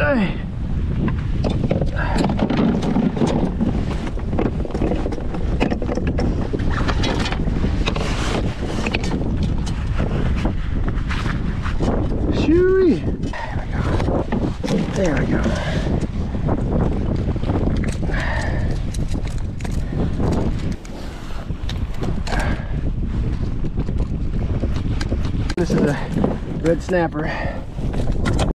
day. Shooey. There we go. There we go. This is a red snapper.